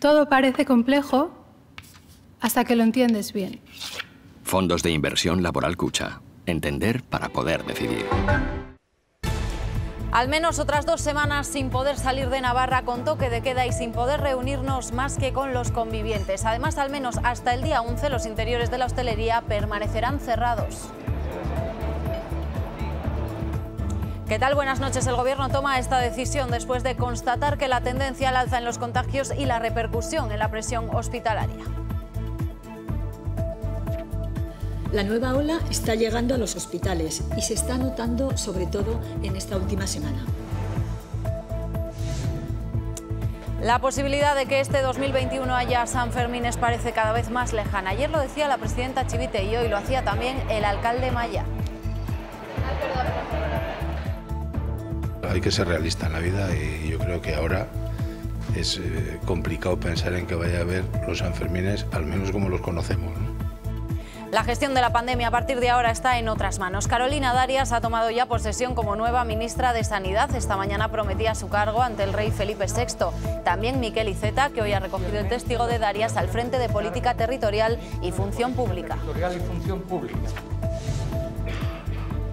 Todo parece complejo hasta que lo entiendes bien. Fondos de inversión laboral Cucha. Entender para poder decidir. Al menos otras dos semanas sin poder salir de Navarra con toque de queda y sin poder reunirnos más que con los convivientes. Además, al menos hasta el día 11 los interiores de la hostelería permanecerán cerrados. ¿Qué tal? Buenas noches. El Gobierno toma esta decisión después de constatar que la tendencia al alza en los contagios y la repercusión en la presión hospitalaria. La nueva ola está llegando a los hospitales y se está notando sobre todo en esta última semana. La posibilidad de que este 2021 haya San Fermines parece cada vez más lejana. Ayer lo decía la presidenta Chivite y hoy lo hacía también el alcalde Maya. Hay que ser realista en la vida y yo creo que ahora es eh, complicado pensar en que vaya a haber los Sanfermines, al menos como los conocemos. La gestión de la pandemia a partir de ahora está en otras manos. Carolina Darias ha tomado ya posesión como nueva ministra de Sanidad. Esta mañana prometía su cargo ante el rey Felipe VI. También Miquel Iceta, que hoy ha recogido el testigo de Darias al frente de Política Territorial y Función Pública.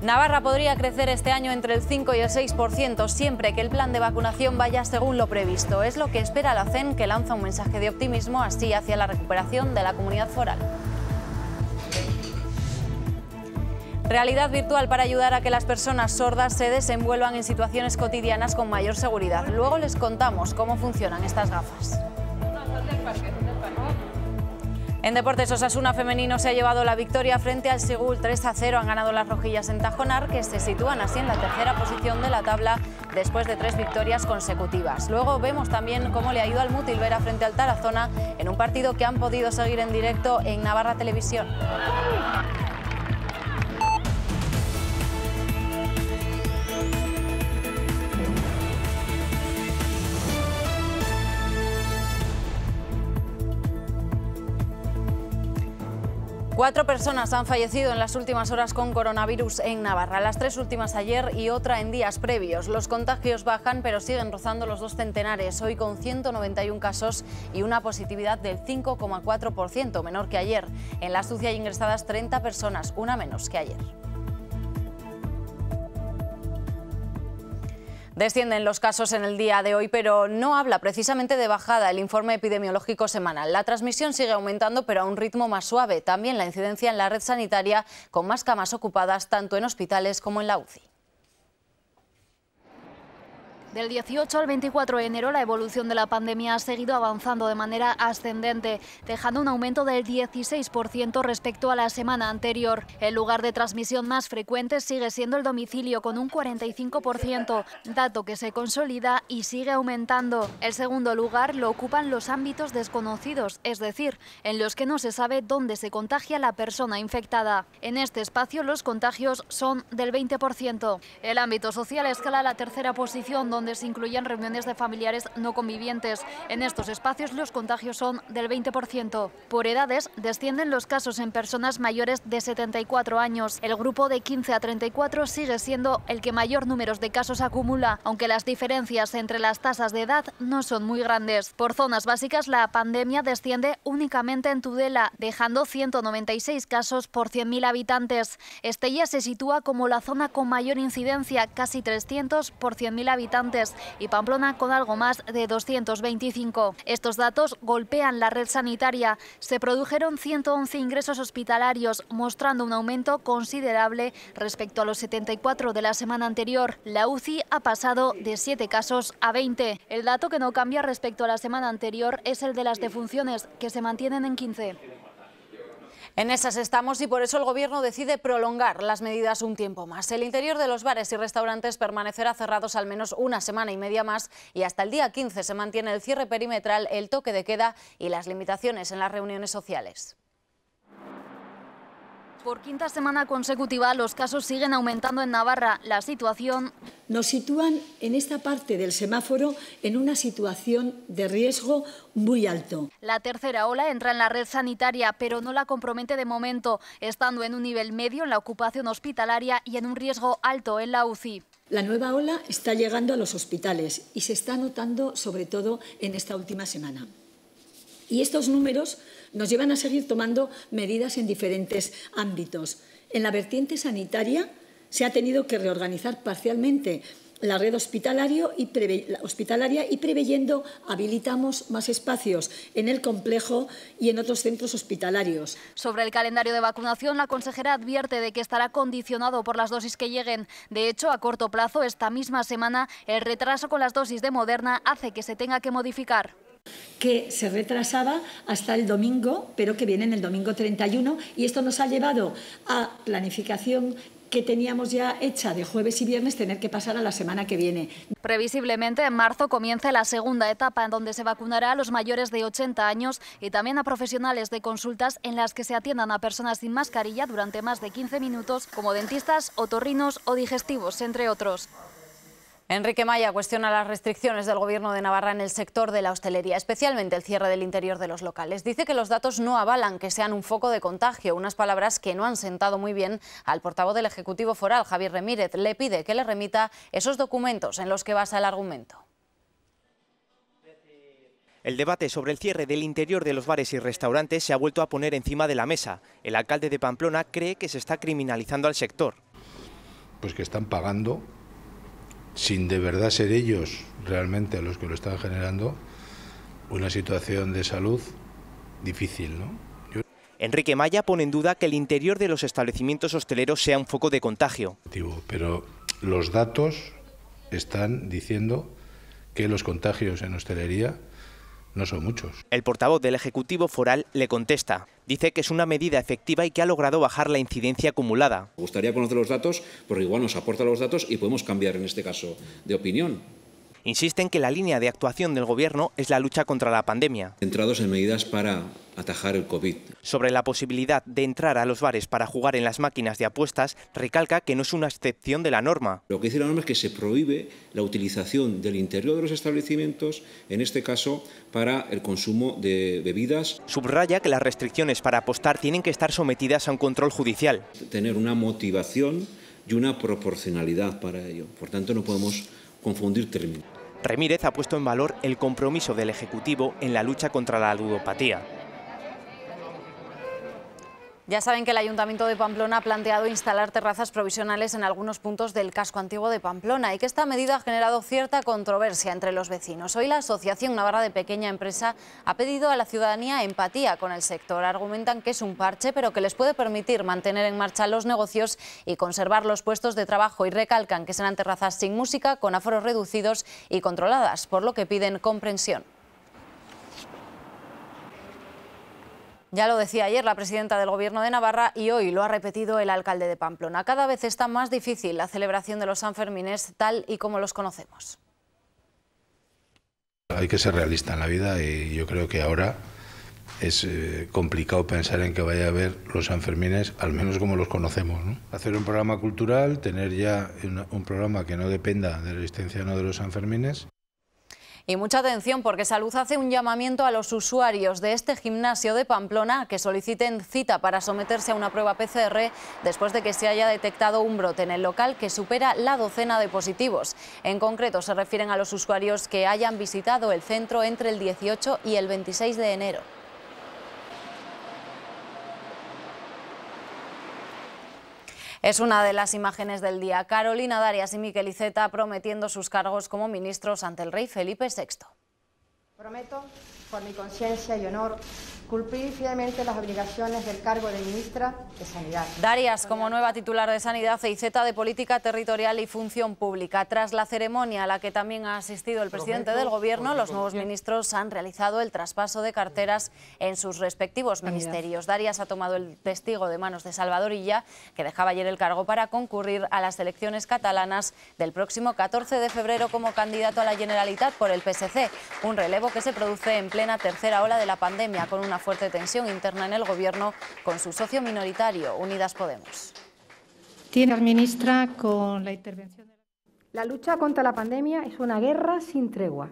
Navarra podría crecer este año entre el 5 y el 6% siempre que el plan de vacunación vaya según lo previsto. Es lo que espera la CEN, que lanza un mensaje de optimismo así hacia la recuperación de la comunidad foral. Realidad virtual para ayudar a que las personas sordas se desenvuelvan en situaciones cotidianas con mayor seguridad. Luego les contamos cómo funcionan estas gafas. En deportes, Osasuna femenino se ha llevado la victoria frente al Sigul 3 a 0. Han ganado las rojillas en Tajonar, que se sitúan así en la tercera posición de la tabla después de tres victorias consecutivas. Luego vemos también cómo le ayuda al Mutilvera frente al Tarazona en un partido que han podido seguir en directo en Navarra Televisión. Cuatro personas han fallecido en las últimas horas con coronavirus en Navarra, las tres últimas ayer y otra en días previos. Los contagios bajan pero siguen rozando los dos centenares, hoy con 191 casos y una positividad del 5,4%, menor que ayer. En la sucia hay ingresadas 30 personas, una menos que ayer. Descienden los casos en el día de hoy, pero no habla precisamente de bajada el informe epidemiológico semanal. La transmisión sigue aumentando, pero a un ritmo más suave. También la incidencia en la red sanitaria, con más camas ocupadas tanto en hospitales como en la UCI. Del 18 al 24 de enero la evolución de la pandemia ha seguido avanzando de manera ascendente, dejando un aumento del 16% respecto a la semana anterior. El lugar de transmisión más frecuente sigue siendo el domicilio con un 45%, dato que se consolida y sigue aumentando. El segundo lugar lo ocupan los ámbitos desconocidos, es decir, en los que no se sabe dónde se contagia la persona infectada. En este espacio los contagios son del 20%. El ámbito social escala la tercera posición donde se incluyen reuniones de familiares no convivientes. En estos espacios los contagios son del 20%. Por edades, descienden los casos en personas mayores de 74 años. El grupo de 15 a 34 sigue siendo el que mayor números de casos acumula, aunque las diferencias entre las tasas de edad no son muy grandes. Por zonas básicas, la pandemia desciende únicamente en Tudela, dejando 196 casos por 100.000 habitantes. Estella se sitúa como la zona con mayor incidencia, casi 300 por 100.000 habitantes y Pamplona con algo más de 225. Estos datos golpean la red sanitaria. Se produjeron 111 ingresos hospitalarios, mostrando un aumento considerable respecto a los 74 de la semana anterior. La UCI ha pasado de 7 casos a 20. El dato que no cambia respecto a la semana anterior es el de las defunciones, que se mantienen en 15. En esas estamos y por eso el Gobierno decide prolongar las medidas un tiempo más. El interior de los bares y restaurantes permanecerá cerrados al menos una semana y media más y hasta el día 15 se mantiene el cierre perimetral, el toque de queda y las limitaciones en las reuniones sociales. Por quinta semana consecutiva los casos siguen aumentando en Navarra. La situación nos sitúan en esta parte del semáforo en una situación de riesgo muy alto. La tercera ola entra en la red sanitaria, pero no la compromete de momento, estando en un nivel medio en la ocupación hospitalaria y en un riesgo alto en la UCI. La nueva ola está llegando a los hospitales y se está notando sobre todo en esta última semana. Y estos números nos llevan a seguir tomando medidas en diferentes ámbitos. En la vertiente sanitaria se ha tenido que reorganizar parcialmente la red hospitalario y hospitalaria y preveyendo habilitamos más espacios en el complejo y en otros centros hospitalarios. Sobre el calendario de vacunación, la consejera advierte de que estará condicionado por las dosis que lleguen. De hecho, a corto plazo, esta misma semana, el retraso con las dosis de Moderna hace que se tenga que modificar que se retrasaba hasta el domingo, pero que viene en el domingo 31, y esto nos ha llevado a planificación que teníamos ya hecha de jueves y viernes tener que pasar a la semana que viene. Previsiblemente en marzo comience la segunda etapa en donde se vacunará a los mayores de 80 años y también a profesionales de consultas en las que se atiendan a personas sin mascarilla durante más de 15 minutos como dentistas, otorrinos o digestivos, entre otros. Enrique Maya cuestiona las restricciones del Gobierno de Navarra en el sector de la hostelería, especialmente el cierre del interior de los locales. Dice que los datos no avalan que sean un foco de contagio, unas palabras que no han sentado muy bien al portavoz del Ejecutivo Foral, Javier Remírez. Le pide que le remita esos documentos en los que basa el argumento. El debate sobre el cierre del interior de los bares y restaurantes se ha vuelto a poner encima de la mesa. El alcalde de Pamplona cree que se está criminalizando al sector. Pues que están pagando sin de verdad ser ellos realmente los que lo están generando, una situación de salud difícil, ¿no? Enrique Maya pone en duda que el interior de los establecimientos hosteleros sea un foco de contagio. Pero los datos están diciendo que los contagios en hostelería no son muchos. El portavoz del Ejecutivo Foral le contesta. Dice que es una medida efectiva y que ha logrado bajar la incidencia acumulada. Me gustaría conocer los datos, porque igual nos aporta los datos y podemos cambiar en este caso de opinión. Insisten que la línea de actuación del Gobierno es la lucha contra la pandemia. Centrados en medidas para atajar el COVID. Sobre la posibilidad de entrar a los bares para jugar en las máquinas de apuestas, recalca que no es una excepción de la norma. Lo que dice la norma es que se prohíbe la utilización del interior de los establecimientos, en este caso para el consumo de bebidas. Subraya que las restricciones para apostar tienen que estar sometidas a un control judicial. Tener una motivación y una proporcionalidad para ello. Por tanto, no podemos confundir términos. Remírez ha puesto en valor el compromiso del Ejecutivo en la lucha contra la ludopatía. Ya saben que el Ayuntamiento de Pamplona ha planteado instalar terrazas provisionales en algunos puntos del casco antiguo de Pamplona y que esta medida ha generado cierta controversia entre los vecinos. Hoy la Asociación Navarra de Pequeña Empresa ha pedido a la ciudadanía empatía con el sector. Argumentan que es un parche, pero que les puede permitir mantener en marcha los negocios y conservar los puestos de trabajo y recalcan que serán terrazas sin música, con aforos reducidos y controladas, por lo que piden comprensión. Ya lo decía ayer la presidenta del Gobierno de Navarra y hoy lo ha repetido el alcalde de Pamplona. Cada vez está más difícil la celebración de los Sanfermines tal y como los conocemos. Hay que ser realista en la vida y yo creo que ahora es eh, complicado pensar en que vaya a haber los Sanfermines, al menos como los conocemos. Hacer un programa cultural, tener ya un programa que no dependa de la existencia no de los Sanfermines y mucha atención porque Salud hace un llamamiento a los usuarios de este gimnasio de Pamplona que soliciten cita para someterse a una prueba PCR después de que se haya detectado un brote en el local que supera la docena de positivos. En concreto se refieren a los usuarios que hayan visitado el centro entre el 18 y el 26 de enero. Es una de las imágenes del día. Carolina Darias y Miquel Iceta prometiendo sus cargos como ministros ante el rey Felipe VI. Prometo, por mi conciencia y honor, cumplir fielmente las obligaciones del cargo de ministra de Sanidad. Darias como nueva titular de Sanidad e IZ de Política Territorial y Función Pública. Tras la ceremonia a la que también ha asistido el presidente del Gobierno, los nuevos ministros han realizado el traspaso de carteras en sus respectivos ministerios. Darias ha tomado el testigo de manos de Salvador Illa, que dejaba ayer el cargo para concurrir a las elecciones catalanas del próximo 14 de febrero como candidato a la Generalitat por el PSC, un relevo que se produce en plena tercera ola de la pandemia con una fuerte tensión interna en el Gobierno con su socio minoritario, Unidas Podemos. Tiene ministra con la intervención. La lucha contra la pandemia es una guerra sin tregua.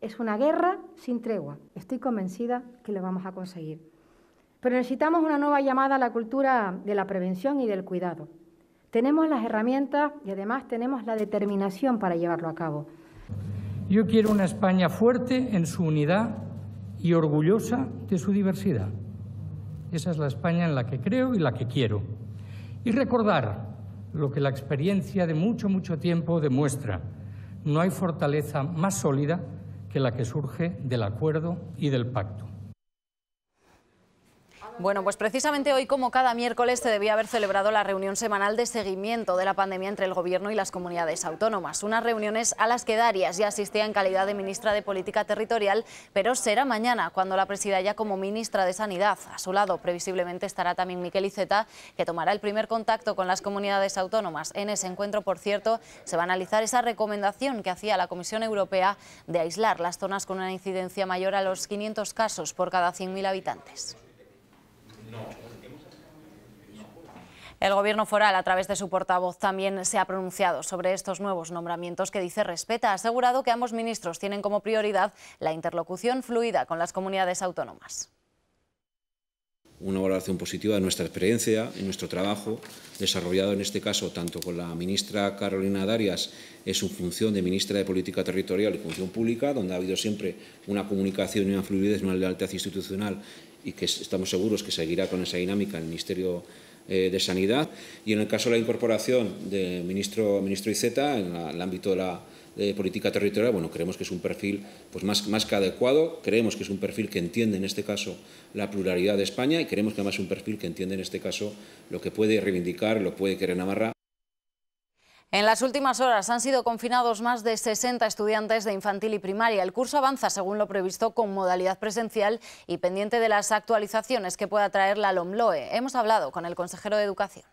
Es una guerra sin tregua. Estoy convencida que lo vamos a conseguir. Pero necesitamos una nueva llamada a la cultura de la prevención y del cuidado. Tenemos las herramientas y además tenemos la determinación para llevarlo a cabo. Yo quiero una España fuerte en su unidad y orgullosa de su diversidad. Esa es la España en la que creo y la que quiero. Y recordar lo que la experiencia de mucho, mucho tiempo demuestra. No hay fortaleza más sólida que la que surge del acuerdo y del pacto. Bueno, pues precisamente hoy, como cada miércoles, se debía haber celebrado la reunión semanal de seguimiento de la pandemia entre el Gobierno y las comunidades autónomas. Unas reuniones a las que Darias ya asistía en calidad de ministra de Política Territorial, pero será mañana cuando la presida ya como ministra de Sanidad. A su lado, previsiblemente, estará también Miquel Iceta, que tomará el primer contacto con las comunidades autónomas. En ese encuentro, por cierto, se va a analizar esa recomendación que hacía la Comisión Europea de aislar las zonas con una incidencia mayor a los 500 casos por cada 100.000 habitantes. El Gobierno foral, a través de su portavoz, también se ha pronunciado sobre estos nuevos nombramientos que dice respeta. Ha asegurado que ambos ministros tienen como prioridad la interlocución fluida con las comunidades autónomas una valoración positiva de nuestra experiencia y nuestro trabajo, desarrollado en este caso tanto con la ministra Carolina Darias, en función de ministra de Política Territorial y Función Pública, donde ha habido siempre una comunicación y una fluidez, una lealtad institucional y que estamos seguros que seguirá con esa dinámica el Ministerio eh, de Sanidad. Y en el caso de la incorporación del ministro, ministro Iceta, en el ámbito de la política territorial, bueno, creemos que es un perfil pues, más, más que adecuado, creemos que es un perfil que entiende en este caso la pluralidad de España y creemos que además es un perfil que entiende en este caso lo que puede reivindicar, lo puede querer Navarra. En las últimas horas han sido confinados más de 60 estudiantes de infantil y primaria. El curso avanza según lo previsto con modalidad presencial y pendiente de las actualizaciones que pueda traer la LOMLOE. Hemos hablado con el consejero de Educación.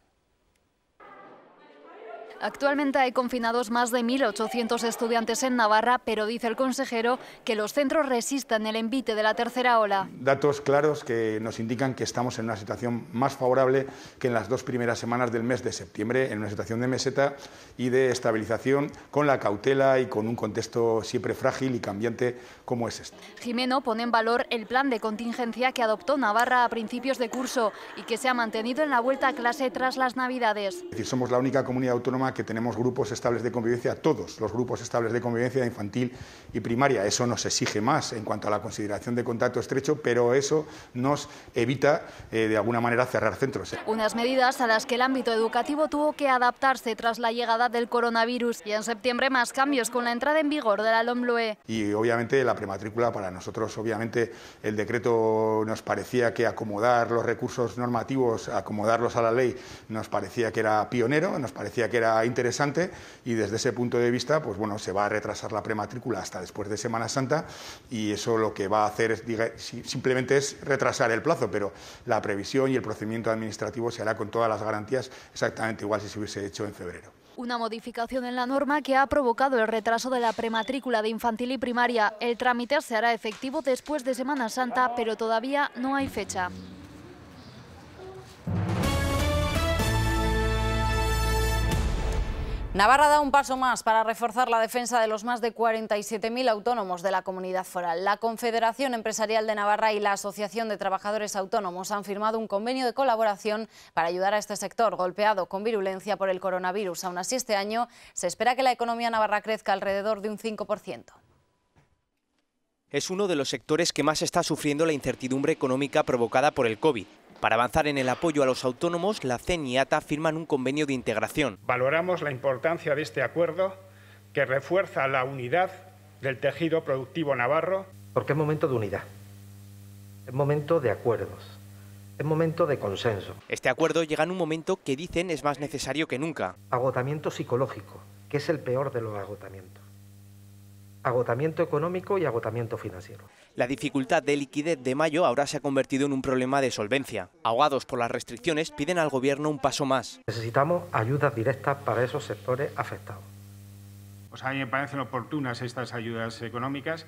Actualmente hay confinados más de 1.800 estudiantes en Navarra, pero dice el consejero que los centros resistan el envite de la tercera ola. Datos claros que nos indican que estamos en una situación más favorable que en las dos primeras semanas del mes de septiembre, en una situación de meseta y de estabilización, con la cautela y con un contexto siempre frágil y cambiante como es este. Jimeno pone en valor el plan de contingencia que adoptó Navarra a principios de curso y que se ha mantenido en la vuelta a clase tras las Navidades. Es decir, somos la única comunidad autónoma que tenemos grupos estables de convivencia, todos los grupos estables de convivencia infantil y primaria. Eso nos exige más en cuanto a la consideración de contacto estrecho, pero eso nos evita eh, de alguna manera cerrar centros. Unas medidas a las que el ámbito educativo tuvo que adaptarse tras la llegada del coronavirus y en septiembre más cambios con la entrada en vigor de la LOMLOE. Y obviamente la prematrícula para nosotros, obviamente el decreto nos parecía que acomodar los recursos normativos, acomodarlos a la ley, nos parecía que era pionero, nos parecía que era interesante y desde ese punto de vista, pues bueno, se va a retrasar la prematrícula hasta después de Semana Santa y eso lo que va a hacer es, simplemente es retrasar el plazo, pero la previsión y el procedimiento administrativo se hará con todas las garantías exactamente igual si se hubiese hecho en febrero. Una modificación en la norma que ha provocado el retraso de la prematrícula de infantil y primaria. El trámite se hará efectivo después de Semana Santa, pero todavía no hay fecha. Navarra da un paso más para reforzar la defensa de los más de 47.000 autónomos de la comunidad foral. La Confederación Empresarial de Navarra y la Asociación de Trabajadores Autónomos han firmado un convenio de colaboración para ayudar a este sector golpeado con virulencia por el coronavirus. Aún así, este año se espera que la economía navarra crezca alrededor de un 5%. Es uno de los sectores que más está sufriendo la incertidumbre económica provocada por el COVID. Para avanzar en el apoyo a los autónomos, la CEN y ATA firman un convenio de integración. Valoramos la importancia de este acuerdo que refuerza la unidad del tejido productivo navarro. Porque es momento de unidad, es momento de acuerdos, es momento de consenso. Este acuerdo llega en un momento que dicen es más necesario que nunca. Agotamiento psicológico, que es el peor de los agotamientos agotamiento económico y agotamiento financiero. La dificultad de liquidez de mayo ahora se ha convertido en un problema de solvencia. Ahogados por las restricciones, piden al Gobierno un paso más. Necesitamos ayudas directas para esos sectores afectados. Pues a mí me parecen oportunas estas ayudas económicas,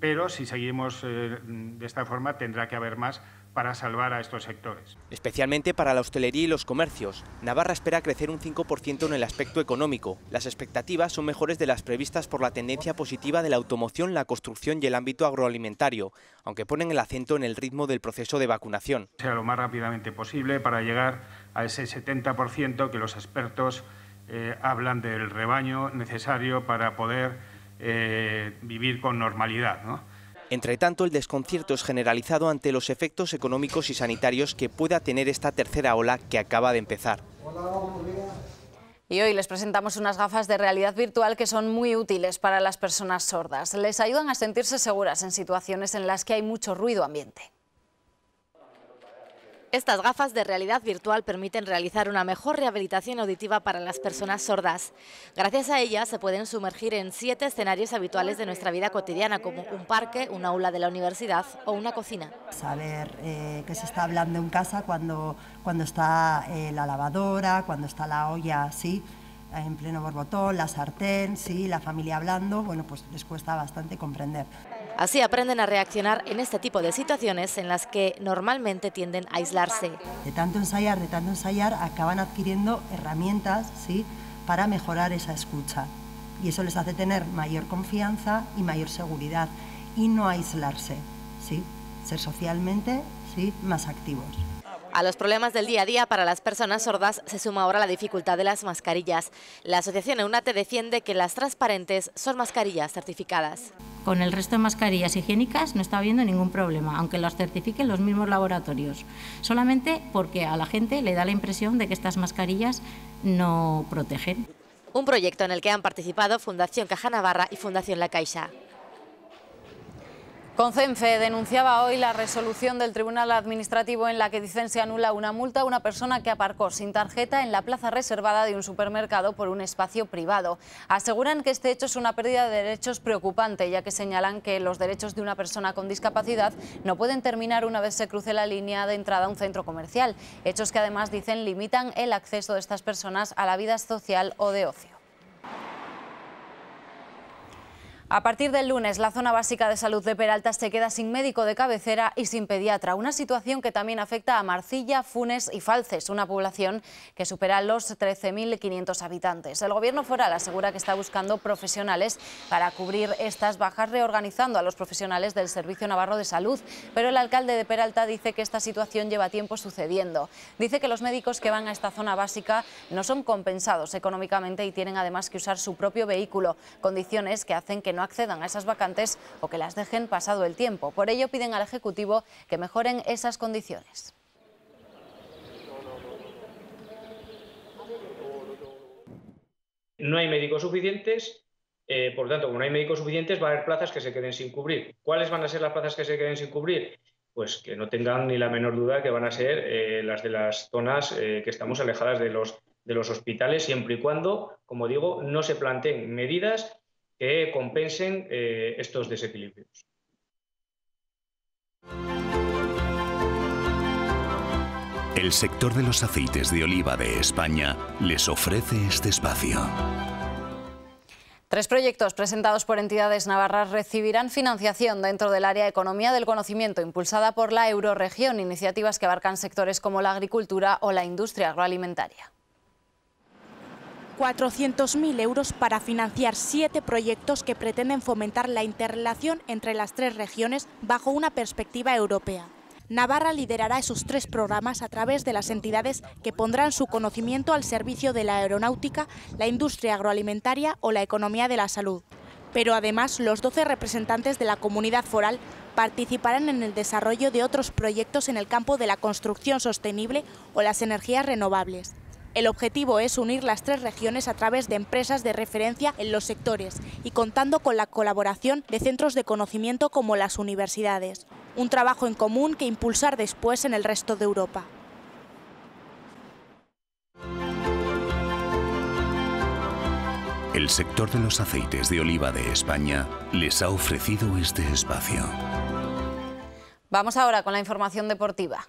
pero si seguimos eh, de esta forma tendrá que haber más para salvar a estos sectores. Especialmente para la hostelería y los comercios. Navarra espera crecer un 5% en el aspecto económico. Las expectativas son mejores de las previstas por la tendencia positiva de la automoción, la construcción y el ámbito agroalimentario, aunque ponen el acento en el ritmo del proceso de vacunación. Sea lo más rápidamente posible para llegar a ese 70% que los expertos eh, hablan del rebaño necesario para poder eh, vivir con normalidad. Entre tanto, el desconcierto es generalizado ante los efectos económicos y sanitarios que pueda tener esta tercera ola que acaba de empezar. Y hoy les presentamos unas gafas de realidad virtual que son muy útiles para las personas sordas. Les ayudan a sentirse seguras en situaciones en las que hay mucho ruido ambiente. Estas gafas de realidad virtual permiten realizar una mejor rehabilitación auditiva para las personas sordas. Gracias a ellas se pueden sumergir en siete escenarios habituales de nuestra vida cotidiana, como un parque, un aula de la universidad o una cocina. Saber eh, se está hablando en casa cuando, cuando está eh, la lavadora, cuando está la olla, sí, en pleno borbotón, la sartén, sí, la familia hablando, bueno, pues les cuesta bastante comprender. Así aprenden a reaccionar en este tipo de situaciones en las que normalmente tienden a aislarse. De tanto ensayar, de tanto ensayar, acaban adquiriendo herramientas ¿sí? para mejorar esa escucha. Y eso les hace tener mayor confianza y mayor seguridad y no aislarse, ¿sí? ser socialmente ¿sí? más activos. A los problemas del día a día para las personas sordas se suma ahora la dificultad de las mascarillas. La asociación EUNATE defiende que las transparentes son mascarillas certificadas. Con el resto de mascarillas higiénicas no está habiendo ningún problema, aunque las certifiquen los mismos laboratorios. Solamente porque a la gente le da la impresión de que estas mascarillas no protegen. Un proyecto en el que han participado Fundación Caja Navarra y Fundación La Caixa. Concenfe denunciaba hoy la resolución del Tribunal Administrativo en la que dicen se anula una multa a una persona que aparcó sin tarjeta en la plaza reservada de un supermercado por un espacio privado. Aseguran que este hecho es una pérdida de derechos preocupante, ya que señalan que los derechos de una persona con discapacidad no pueden terminar una vez se cruce la línea de entrada a un centro comercial. Hechos que además dicen limitan el acceso de estas personas a la vida social o de ocio. A partir del lunes, la zona básica de salud de Peralta se queda sin médico de cabecera y sin pediatra, una situación que también afecta a Marcilla, Funes y Falces, una población que supera los 13.500 habitantes. El Gobierno foral asegura que está buscando profesionales para cubrir estas bajas, reorganizando a los profesionales del Servicio Navarro de Salud, pero el alcalde de Peralta dice que esta situación lleva tiempo sucediendo. Dice que los médicos que van a esta zona básica no son compensados económicamente y tienen además que usar su propio vehículo, condiciones que hacen que no accedan a esas vacantes o que las dejen pasado el tiempo. Por ello piden al Ejecutivo que mejoren esas condiciones. No hay médicos suficientes, eh, por tanto, como no hay médicos suficientes, va a haber plazas que se queden sin cubrir. ¿Cuáles van a ser las plazas que se queden sin cubrir? Pues que no tengan ni la menor duda que van a ser eh, las de las zonas eh, que estamos alejadas de los, de los hospitales, siempre y cuando, como digo, no se planteen medidas que compensen eh, estos desequilibrios. El sector de los aceites de oliva de España les ofrece este espacio. Tres proyectos presentados por entidades navarras recibirán financiación dentro del área Economía del Conocimiento, impulsada por la Euroregión, iniciativas que abarcan sectores como la agricultura o la industria agroalimentaria. 400.000 euros para financiar siete proyectos que pretenden fomentar la interrelación entre las tres regiones bajo una perspectiva europea. Navarra liderará esos tres programas a través de las entidades que pondrán su conocimiento al servicio de la aeronáutica, la industria agroalimentaria o la economía de la salud. Pero además los 12 representantes de la comunidad foral participarán en el desarrollo de otros proyectos en el campo de la construcción sostenible o las energías renovables. El objetivo es unir las tres regiones a través de empresas de referencia en los sectores y contando con la colaboración de centros de conocimiento como las universidades. Un trabajo en común que impulsar después en el resto de Europa. El sector de los aceites de oliva de España les ha ofrecido este espacio. Vamos ahora con la información deportiva.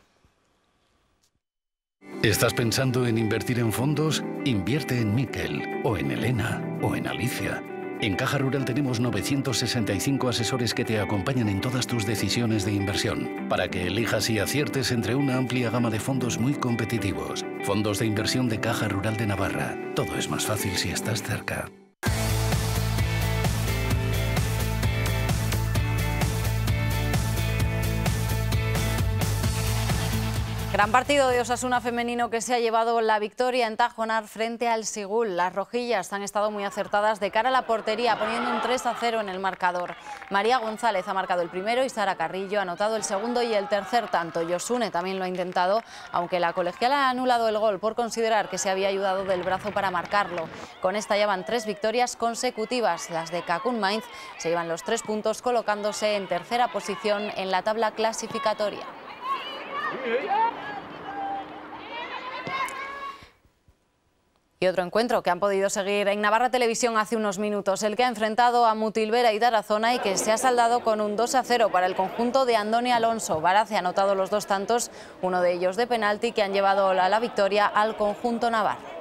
¿Estás pensando en invertir en fondos? Invierte en Miquel, o en Elena, o en Alicia. En Caja Rural tenemos 965 asesores que te acompañan en todas tus decisiones de inversión, para que elijas y aciertes entre una amplia gama de fondos muy competitivos. Fondos de inversión de Caja Rural de Navarra. Todo es más fácil si estás cerca. Gran partido de Osasuna femenino que se ha llevado la victoria en Tajonar frente al Sigul. Las rojillas han estado muy acertadas de cara a la portería, poniendo un 3 a 0 en el marcador. María González ha marcado el primero y Sara Carrillo ha anotado el segundo y el tercer tanto. Yosune también lo ha intentado, aunque la colegiala ha anulado el gol por considerar que se había ayudado del brazo para marcarlo. Con esta ya van tres victorias consecutivas. Las de Kakun Mainz se llevan los tres puntos colocándose en tercera posición en la tabla clasificatoria. Y otro encuentro que han podido seguir en Navarra Televisión hace unos minutos, el que ha enfrentado a Mutilvera y Tarazona y que se ha saldado con un 2 a 0 para el conjunto de Andoni Alonso. Barace ha anotado los dos tantos, uno de ellos de penalti, que han llevado la, la victoria al conjunto navarro.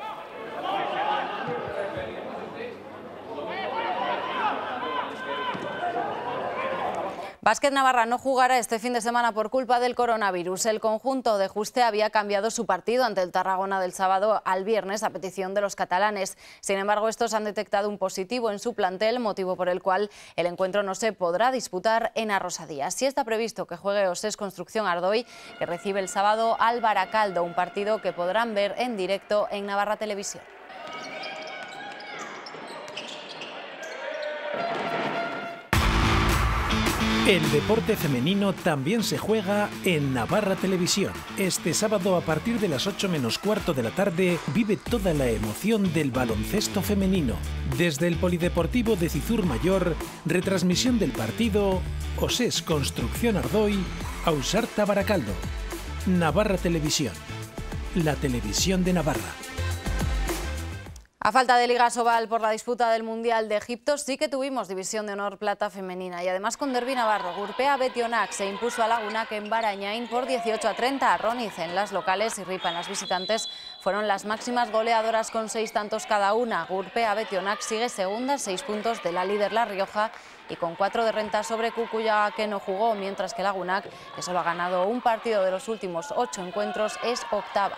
Básquet Navarra no jugará este fin de semana por culpa del coronavirus. El conjunto de Juste había cambiado su partido ante el Tarragona del sábado al viernes a petición de los catalanes. Sin embargo, estos han detectado un positivo en su plantel, motivo por el cual el encuentro no se podrá disputar en Arrosadía. Sí está previsto que juegue Osés Construcción Ardoy, que recibe el sábado al Baracaldo, un partido que podrán ver en directo en Navarra Televisión. El deporte femenino también se juega en Navarra Televisión. Este sábado a partir de las 8 menos cuarto de la tarde vive toda la emoción del baloncesto femenino. Desde el Polideportivo de Cizur Mayor, retransmisión del partido Osés Construcción Ardoy, Ausarta Baracaldo. Navarra Televisión. La televisión de Navarra. A falta de Liga Sobal por la disputa del Mundial de Egipto, sí que tuvimos División de Honor Plata Femenina y además con Derby Navarro, Gurpea Betionac se impuso a Lagunac en Barañain por 18 a 30. Roniz en las locales y Ripa en las visitantes fueron las máximas goleadoras con seis tantos cada una. Gurpea Betionac sigue segunda, seis puntos de la líder La Rioja y con cuatro de renta sobre Cucuya que no jugó, mientras que Lagunac, que solo ha ganado un partido de los últimos ocho encuentros, es octava.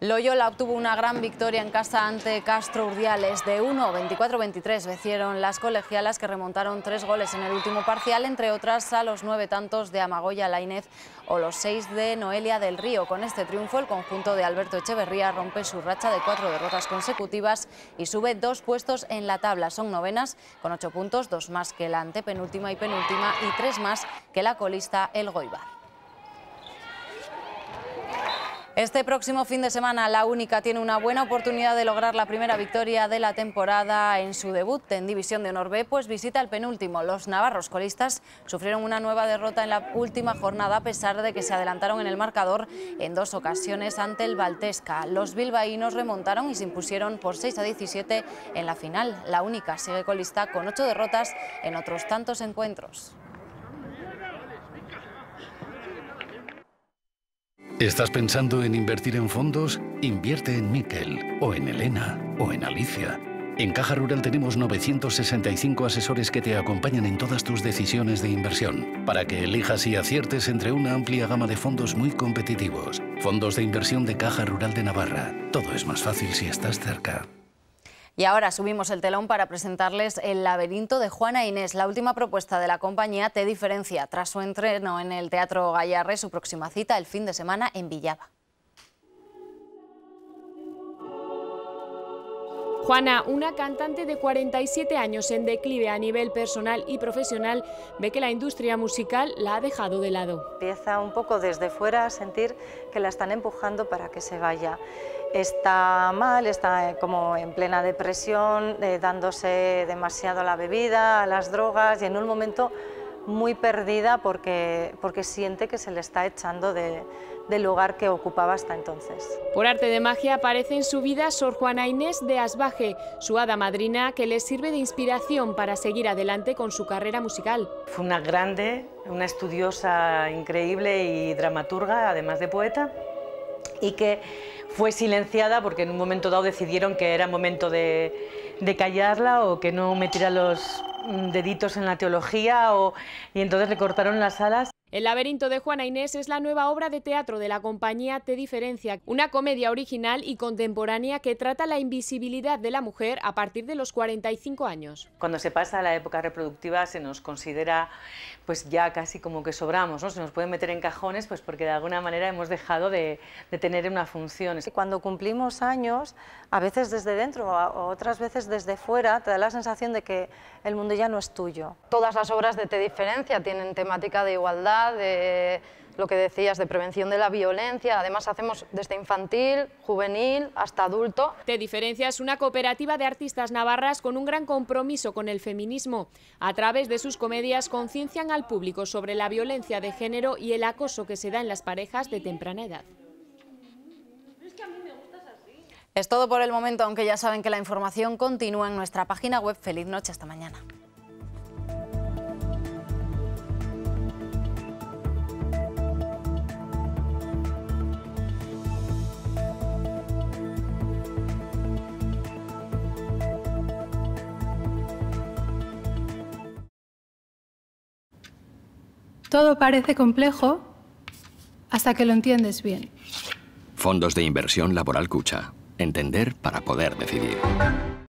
Loyola obtuvo una gran victoria en casa ante Castro Urdiales. De 1, 24-23 vencieron las colegialas que remontaron tres goles en el último parcial, entre otras a los nueve tantos de Amagoya Lainez o los seis de Noelia del Río. Con este triunfo, el conjunto de Alberto Echeverría rompe su racha de cuatro derrotas consecutivas y sube dos puestos en la tabla. Son novenas con ocho puntos, dos más que la antepenúltima y penúltima y tres más que la colista El Goibar. Este próximo fin de semana la Única tiene una buena oportunidad de lograr la primera victoria de la temporada en su debut en División de Honor B, pues visita el penúltimo. Los navarros colistas sufrieron una nueva derrota en la última jornada a pesar de que se adelantaron en el marcador en dos ocasiones ante el Valtesca. Los bilbaínos remontaron y se impusieron por 6 a 17 en la final. La Única sigue colista con ocho derrotas en otros tantos encuentros. ¿Estás pensando en invertir en fondos? Invierte en Miquel, o en Elena, o en Alicia. En Caja Rural tenemos 965 asesores que te acompañan en todas tus decisiones de inversión, para que elijas y aciertes entre una amplia gama de fondos muy competitivos. Fondos de inversión de Caja Rural de Navarra. Todo es más fácil si estás cerca. Y ahora subimos el telón para presentarles El laberinto de Juana Inés. La última propuesta de la compañía te diferencia tras su entreno en el Teatro Gallarre, su próxima cita el fin de semana en Villaba. Juana, una cantante de 47 años en declive a nivel personal y profesional, ve que la industria musical la ha dejado de lado. Empieza un poco desde fuera a sentir que la están empujando para que se vaya está mal, está como en plena depresión, eh, dándose demasiado a la bebida, a las drogas y en un momento muy perdida porque, porque siente que se le está echando de, del lugar que ocupaba hasta entonces. Por arte de magia aparece en su vida Sor Juana Inés de Asbaje, su hada madrina que le sirve de inspiración para seguir adelante con su carrera musical. Fue una grande, una estudiosa increíble y dramaturga, además de poeta, y que fue silenciada porque en un momento dado decidieron que era momento de, callarla o que no metiera los deditos en la teología o, y entonces le cortaron las alas. El laberinto de Juana Inés es la nueva obra de teatro de la compañía Te Diferencia, una comedia original y contemporánea que trata la invisibilidad de la mujer a partir de los 45 años. Cuando se pasa a la época reproductiva se nos considera pues ya casi como que sobramos, ¿no? se nos puede meter en cajones pues porque de alguna manera hemos dejado de, de tener una función. Cuando cumplimos años, a veces desde dentro o otras veces desde fuera, te da la sensación de que el mundo ya no es tuyo. Todas las obras de Te Diferencia tienen temática de igualdad, de lo que decías, de prevención de la violencia. Además, hacemos desde infantil, juvenil, hasta adulto. Te Diferencia es una cooperativa de artistas navarras con un gran compromiso con el feminismo. A través de sus comedias conciencian al público sobre la violencia de género y el acoso que se da en las parejas de temprana edad. Es todo por el momento, aunque ya saben que la información continúa en nuestra página web. Feliz noche, hasta mañana. Todo parece complejo hasta que lo entiendes bien. Fondos de inversión laboral Cucha. Entender para poder decidir.